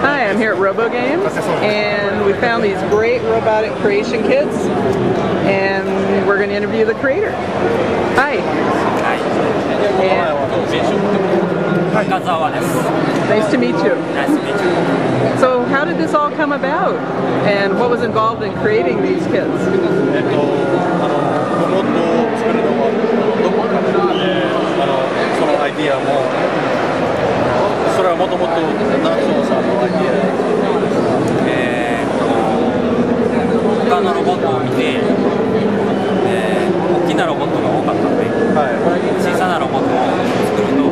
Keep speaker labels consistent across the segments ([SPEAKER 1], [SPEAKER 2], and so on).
[SPEAKER 1] Hi, I'm here at RoboGames, and we found these great robotic creation kits, and we're going to interview the creator. Hi.
[SPEAKER 2] Hi. And
[SPEAKER 1] Nice to meet you.
[SPEAKER 2] Nice to meet you.
[SPEAKER 1] So how did this all come about, and what was involved in creating these kits?
[SPEAKER 3] もともと南條さんのアイディア
[SPEAKER 2] えー他のロボットを見て、えー大きなロボットが多かったので、
[SPEAKER 3] はい。
[SPEAKER 2] 小さなロボットを作ると、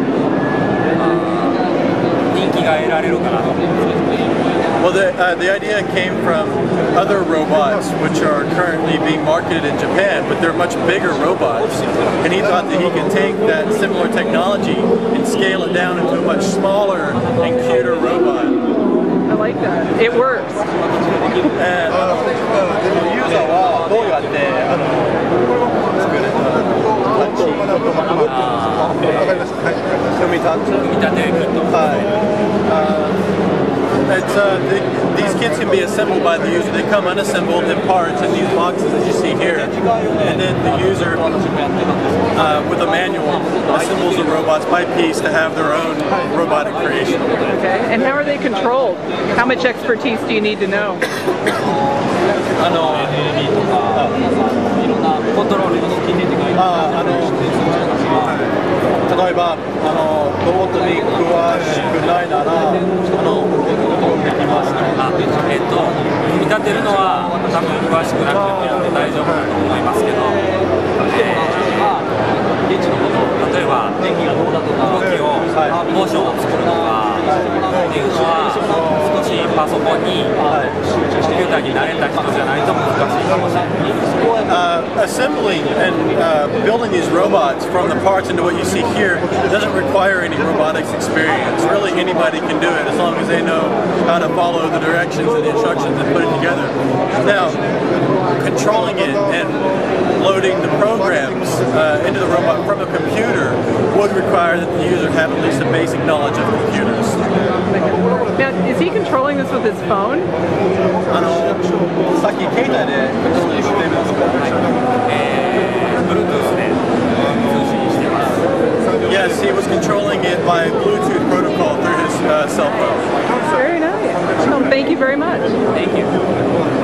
[SPEAKER 2] 人気が得られるかな
[SPEAKER 3] Uh, the idea came from other robots which are currently being marketed in Japan, but they're much bigger robots. And he thought that he could take that similar technology and scale it down into a much smaller and cuter robot.
[SPEAKER 1] I like that. It works.
[SPEAKER 3] Uh, it's, uh, the, these kits can be assembled by the user. They come unassembled in parts in these boxes as you see here. And then the user, uh, with a manual, assembles the robots by piece to have their own robotic creation.
[SPEAKER 1] Okay. And how are they controlled? How much expertise do you need to know?
[SPEAKER 3] あの、
[SPEAKER 2] いろんなコントロールの近年的に
[SPEAKER 3] ああの例えばあのロボットに詳しくないならあの
[SPEAKER 2] 多分詳しくなくても大丈夫だと思いますけど、えー例えば動きをモーションを作るとかっていうのは少しパソコンにコンピューターに慣れた人じゃないと難しいかもしれない。
[SPEAKER 3] uh, assembling and uh, building these robots from the parts into what you see here doesn't require any robotics experience. Really, anybody can do it as long as they know how to follow the directions and the instructions and put it together. Now, controlling it and loading the programs uh, into the robot from a computer would require that the user have at least a basic knowledge of computers.
[SPEAKER 1] Now, is he controlling this with his phone?
[SPEAKER 3] Uh, cell phone.
[SPEAKER 1] Very nice. Well, thank you very much.
[SPEAKER 2] Thank you.